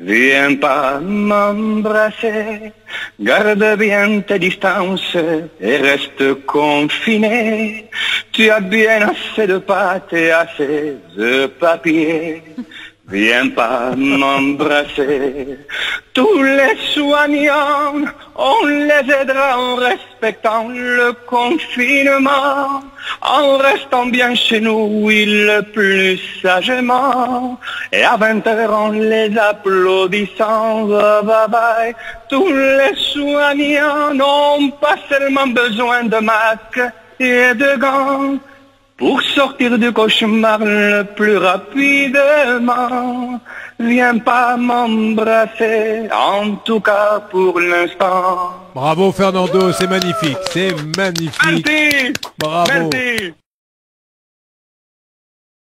Viens pas m'embrasser, garde bien tes distances et reste confiné. Tu as bien assez de pâte et assez de papier. Viens pas m'embrasser. Tous les soignants, on les aidera en respectant le confinement, en restant bien chez nous, oui, le plus sagement. Et à 20 heures, en les applaudissant, bye bye. Tous les soignants n'ont pas seulement besoin de masques et de gants, pour sortir du cauchemar le plus rapidement. Viens pas m'embrasser, en tout cas pour l'instant. Bravo Fernando, c'est magnifique, c'est magnifique. Merci Bravo. Merci